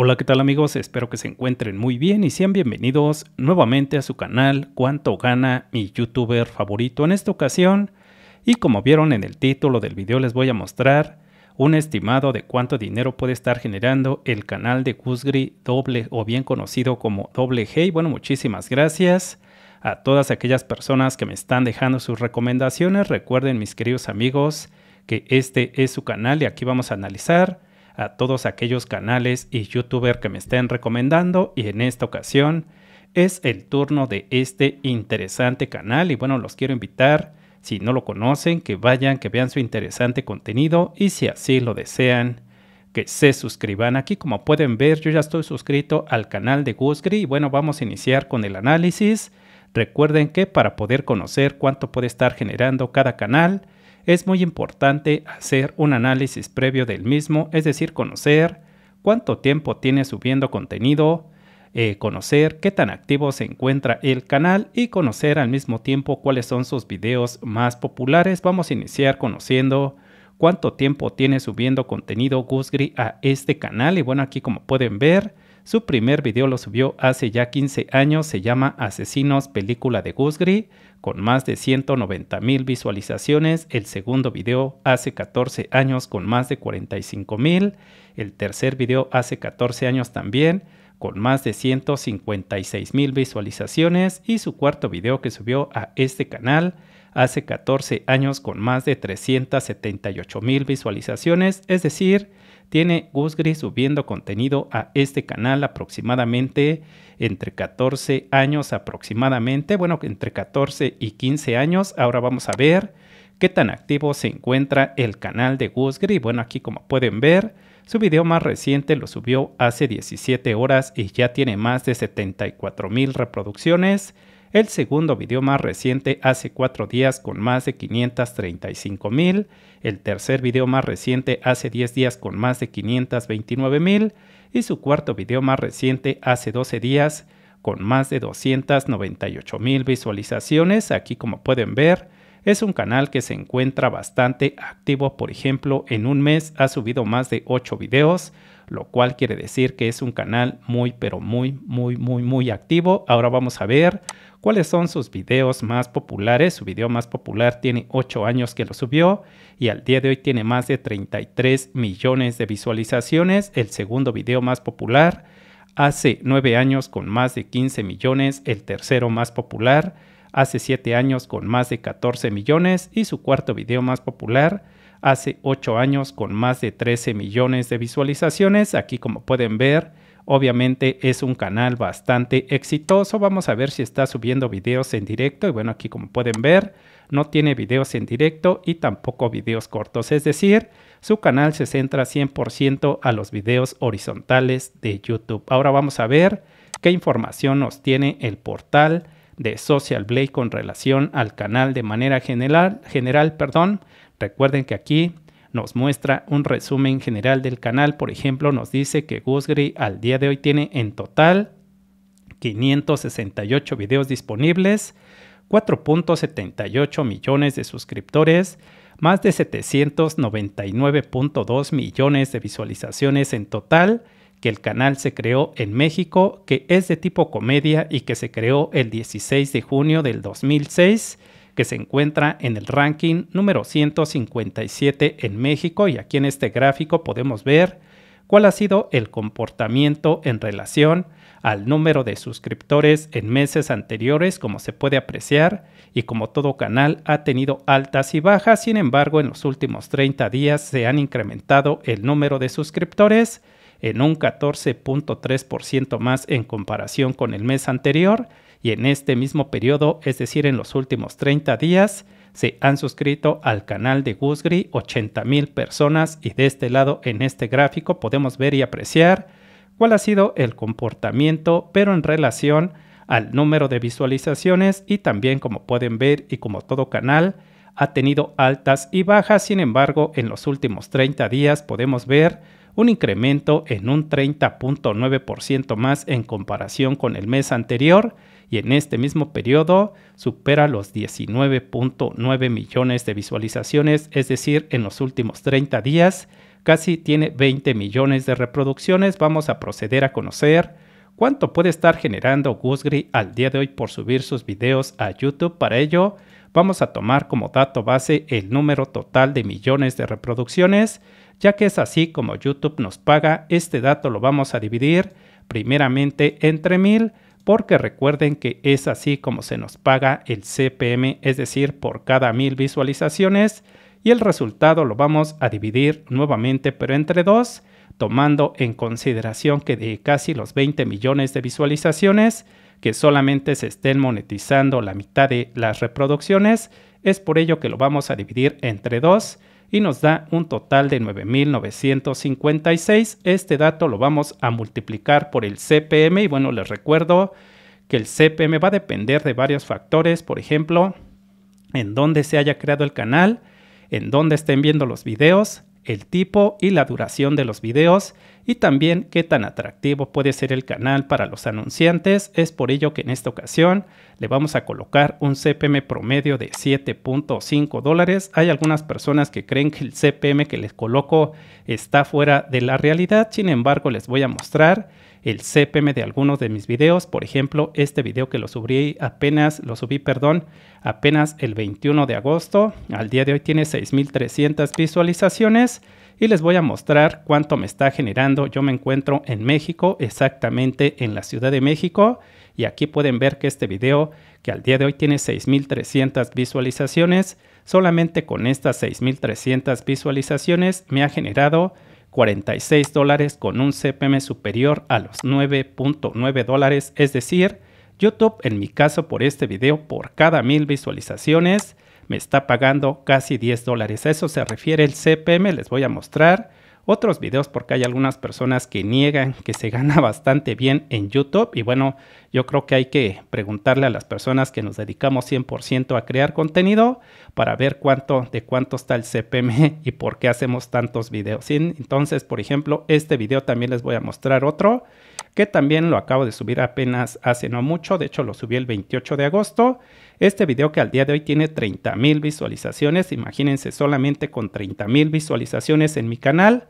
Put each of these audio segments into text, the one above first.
Hola, ¿qué tal amigos? Espero que se encuentren muy bien y sean bienvenidos nuevamente a su canal Cuánto gana mi youtuber favorito en esta ocasión. Y como vieron en el título del video les voy a mostrar un estimado de cuánto dinero puede estar generando el canal de Gusgri doble o bien conocido como doble G. Bueno, muchísimas gracias a todas aquellas personas que me están dejando sus recomendaciones. Recuerden mis queridos amigos que este es su canal y aquí vamos a analizar a todos aquellos canales y youtubers que me estén recomendando y en esta ocasión es el turno de este interesante canal y bueno los quiero invitar si no lo conocen que vayan que vean su interesante contenido y si así lo desean que se suscriban. Aquí como pueden ver yo ya estoy suscrito al canal de Gusgri y bueno vamos a iniciar con el análisis. Recuerden que para poder conocer cuánto puede estar generando cada canal es muy importante hacer un análisis previo del mismo, es decir, conocer cuánto tiempo tiene subiendo contenido, eh, conocer qué tan activo se encuentra el canal y conocer al mismo tiempo cuáles son sus videos más populares. Vamos a iniciar conociendo cuánto tiempo tiene subiendo contenido Gusgri a este canal y bueno aquí como pueden ver su primer video lo subió hace ya 15 años, se llama Asesinos Película de Gusgri, con más de 190 mil visualizaciones. El segundo video hace 14 años con más de 45 mil. El tercer video hace 14 años también con más de 156 mil visualizaciones. Y su cuarto video que subió a este canal hace 14 años con más de 378 mil visualizaciones. Es decir, tiene Gusgri subiendo contenido a este canal aproximadamente entre 14 años aproximadamente, bueno, entre 14 y 15 años. Ahora vamos a ver qué tan activo se encuentra el canal de Gusgri. Bueno, aquí como pueden ver, su video más reciente lo subió hace 17 horas y ya tiene más de 74 mil reproducciones. El segundo video más reciente hace cuatro días con más de 535 mil. El tercer video más reciente hace 10 días con más de 529 mil. Y su cuarto video más reciente hace 12 días con más de 298 mil visualizaciones. Aquí como pueden ver, es un canal que se encuentra bastante activo. Por ejemplo, en un mes ha subido más de 8 videos lo cual quiere decir que es un canal muy pero muy muy muy muy activo. Ahora vamos a ver cuáles son sus videos más populares. Su video más popular tiene 8 años que lo subió y al día de hoy tiene más de 33 millones de visualizaciones. El segundo video más popular hace 9 años con más de 15 millones. El tercero más popular hace 7 años con más de 14 millones y su cuarto video más popular hace 8 años con más de 13 millones de visualizaciones. Aquí como pueden ver, obviamente es un canal bastante exitoso. Vamos a ver si está subiendo videos en directo. Y bueno, aquí como pueden ver, no tiene videos en directo y tampoco videos cortos. Es decir, su canal se centra 100% a los videos horizontales de YouTube. Ahora vamos a ver qué información nos tiene el portal de Social Blade con relación al canal de manera general, general perdón. Recuerden que aquí nos muestra un resumen general del canal. Por ejemplo, nos dice que Gusgri al día de hoy tiene en total 568 videos disponibles, 4.78 millones de suscriptores, más de 799.2 millones de visualizaciones en total, que el canal se creó en México, que es de tipo comedia y que se creó el 16 de junio del 2006 que se encuentra en el ranking número 157 en México. Y aquí en este gráfico podemos ver cuál ha sido el comportamiento en relación al número de suscriptores en meses anteriores, como se puede apreciar, y como todo canal ha tenido altas y bajas, sin embargo en los últimos 30 días se han incrementado el número de suscriptores en un 14.3% más en comparación con el mes anterior y en este mismo periodo, es decir, en los últimos 30 días, se han suscrito al canal de Gusgri 80 mil personas y de este lado en este gráfico podemos ver y apreciar cuál ha sido el comportamiento pero en relación al número de visualizaciones y también como pueden ver y como todo canal ha tenido altas y bajas. Sin embargo en los últimos 30 días podemos ver un incremento en un 30.9% más en comparación con el mes anterior y en este mismo periodo supera los 19.9 millones de visualizaciones, es decir, en los últimos 30 días casi tiene 20 millones de reproducciones. Vamos a proceder a conocer cuánto puede estar generando Gusgri al día de hoy por subir sus videos a YouTube. Para ello, vamos a tomar como dato base el número total de millones de reproducciones, ya que es así como YouTube nos paga. Este dato lo vamos a dividir primeramente entre mil porque recuerden que es así como se nos paga el CPM, es decir, por cada mil visualizaciones, y el resultado lo vamos a dividir nuevamente, pero entre dos, tomando en consideración que de casi los 20 millones de visualizaciones, que solamente se estén monetizando la mitad de las reproducciones, es por ello que lo vamos a dividir entre dos y nos da un total de 9.956. Este dato lo vamos a multiplicar por el CPM y bueno, les recuerdo que el CPM va a depender de varios factores, por ejemplo, en dónde se haya creado el canal, en dónde estén viendo los videos, el tipo y la duración de los videos y también qué tan atractivo puede ser el canal para los anunciantes. Es por ello que en esta ocasión le vamos a colocar un CPM promedio de 7.5 dólares. Hay algunas personas que creen que el CPM que les coloco está fuera de la realidad, sin embargo les voy a mostrar el CPM de algunos de mis videos. Por ejemplo, este video que lo subí apenas, lo subí, perdón, apenas el 21 de agosto. Al día de hoy tiene 6.300 visualizaciones y les voy a mostrar cuánto me está generando. Yo me encuentro en México, exactamente en la Ciudad de México. Y aquí pueden ver que este video, que al día de hoy tiene 6.300 visualizaciones, solamente con estas 6.300 visualizaciones me ha generado 46 dólares con un CPM superior a los 9.9 dólares, es decir, YouTube en mi caso por este video por cada mil visualizaciones me está pagando casi 10 dólares. A eso se refiere el CPM, les voy a mostrar otros videos porque hay algunas personas que niegan que se gana bastante bien en YouTube y bueno, yo creo que hay que preguntarle a las personas que nos dedicamos 100% a crear contenido para ver cuánto de cuánto está el CPM y por qué hacemos tantos videos. Entonces, por ejemplo, este video también les voy a mostrar otro que también lo acabo de subir apenas hace no mucho, de hecho lo subí el 28 de agosto. Este video que al día de hoy tiene 30 mil visualizaciones, imagínense solamente con 30 mil visualizaciones en mi canal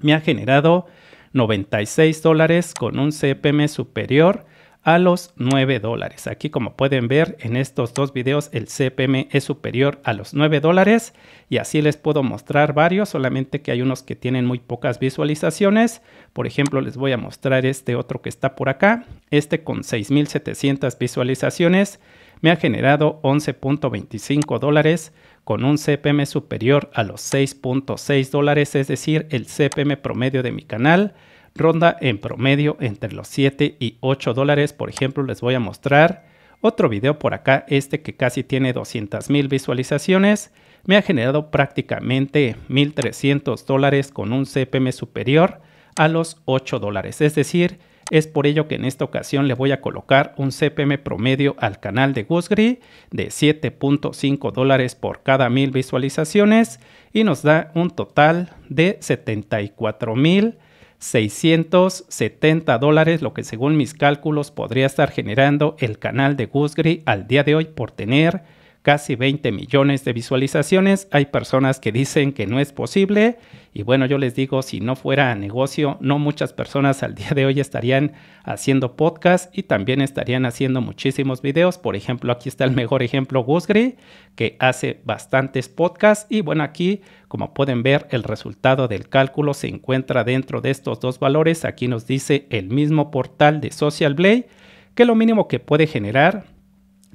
me ha generado 96 dólares con un CPM superior a los 9 dólares. Aquí como pueden ver en estos dos videos el CPM es superior a los 9 dólares y así les puedo mostrar varios, solamente que hay unos que tienen muy pocas visualizaciones. Por ejemplo les voy a mostrar este otro que está por acá, este con 6700 visualizaciones me ha generado 11.25 dólares con un CPM superior a los 6.6 dólares, es decir, el CPM promedio de mi canal ronda en promedio entre los 7 y 8 dólares. Por ejemplo, les voy a mostrar otro video por acá, este que casi tiene 200 mil visualizaciones. Me ha generado prácticamente 1.300 dólares con un CPM superior a los 8 dólares, es decir, es por ello que en esta ocasión le voy a colocar un CPM promedio al canal de Gusgri de 7.5 dólares por cada mil visualizaciones y nos da un total de 74 mil 670 dólares, lo que según mis cálculos podría estar generando el canal de Gusgri al día de hoy por tener casi 20 millones de visualizaciones. Hay personas que dicen que no es posible y bueno, yo les digo, si no fuera negocio, no muchas personas al día de hoy estarían haciendo podcast y también estarían haciendo muchísimos videos. Por ejemplo, aquí está el mejor ejemplo, Gusgri, que hace bastantes podcasts y bueno, aquí como pueden ver, el resultado del cálculo se encuentra dentro de estos dos valores. Aquí nos dice el mismo portal de Social Blade que lo mínimo que puede generar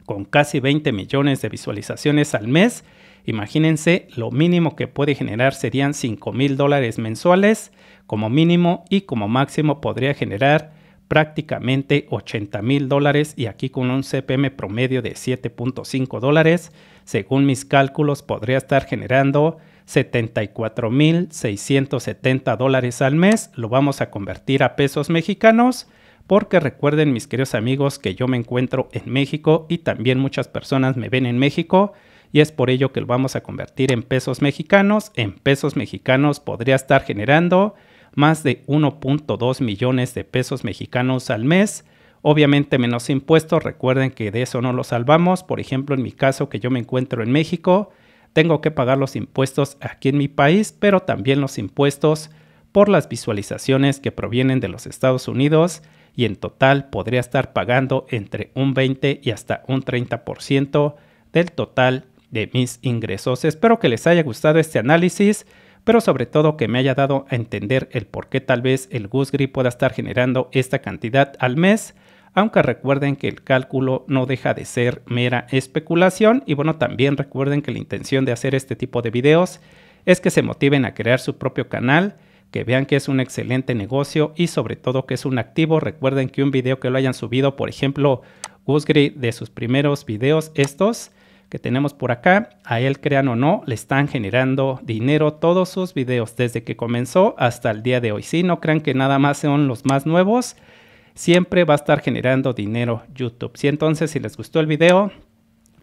con casi 20 millones de visualizaciones al mes. Imagínense, lo mínimo que puede generar serían 5 mil dólares mensuales como mínimo y como máximo podría generar prácticamente 80 mil dólares y aquí con un CPM promedio de 7.5 dólares, según mis cálculos podría estar generando 74 mil 670 dólares al mes. Lo vamos a convertir a pesos mexicanos porque recuerden mis queridos amigos que yo me encuentro en México y también muchas personas me ven en México y es por ello que lo vamos a convertir en pesos mexicanos. En pesos mexicanos podría estar generando más de 1.2 millones de pesos mexicanos al mes. Obviamente menos impuestos, recuerden que de eso no lo salvamos. Por ejemplo, en mi caso que yo me encuentro en México, tengo que pagar los impuestos aquí en mi país, pero también los impuestos por las visualizaciones que provienen de los Estados Unidos y en total podría estar pagando entre un 20 y hasta un 30% del total de mis ingresos. Espero que les haya gustado este análisis, pero sobre todo que me haya dado a entender el por qué tal vez el Gusgri pueda estar generando esta cantidad al mes, aunque recuerden que el cálculo no deja de ser mera especulación y bueno, también recuerden que la intención de hacer este tipo de videos es que se motiven a crear su propio canal que vean que es un excelente negocio y sobre todo que es un activo. Recuerden que un video que lo hayan subido, por ejemplo, Gusgri de sus primeros videos, estos que tenemos por acá, a él crean o no, le están generando dinero todos sus videos desde que comenzó hasta el día de hoy. Si no crean que nada más son los más nuevos, siempre va a estar generando dinero YouTube. Si entonces si les gustó el video,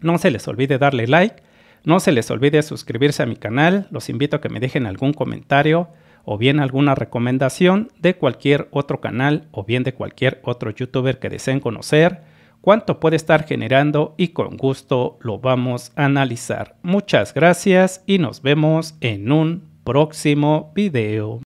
no se les olvide darle like, no se les olvide suscribirse a mi canal, los invito a que me dejen algún comentario o bien alguna recomendación de cualquier otro canal o bien de cualquier otro youtuber que deseen conocer, cuánto puede estar generando y con gusto lo vamos a analizar. Muchas gracias y nos vemos en un próximo video.